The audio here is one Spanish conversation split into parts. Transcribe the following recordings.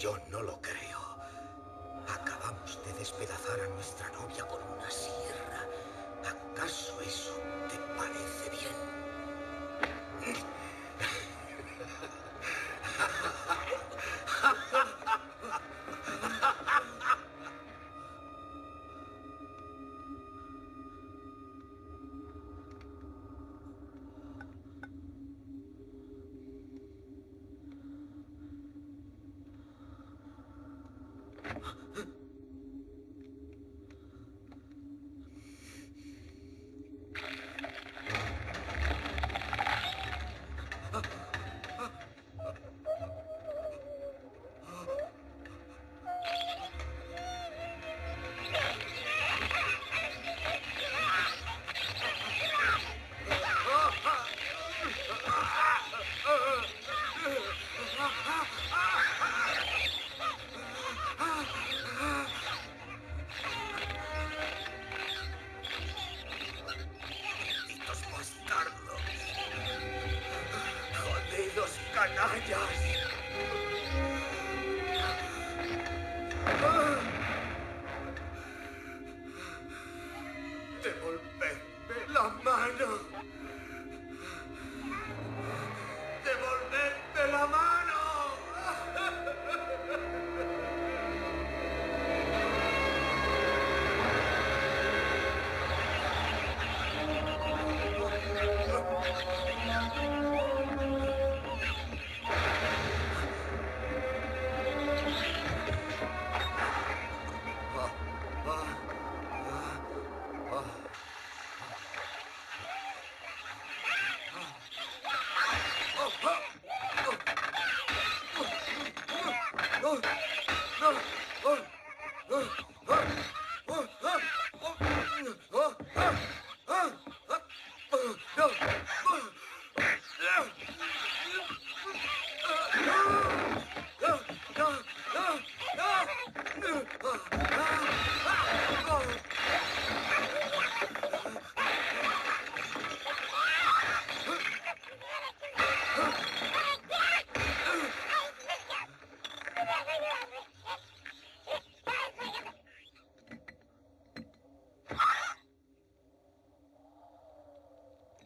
Yo no lo creo. Acabamos de despedazar a nuestra novia con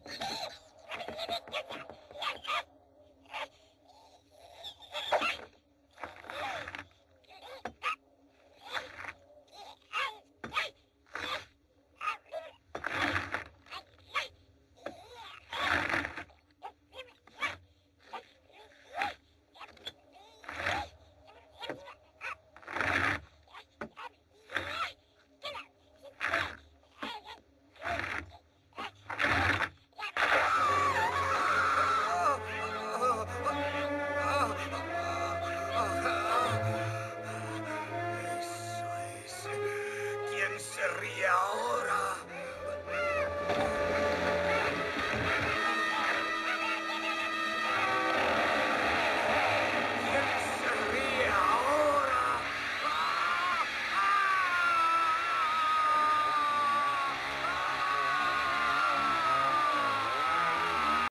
you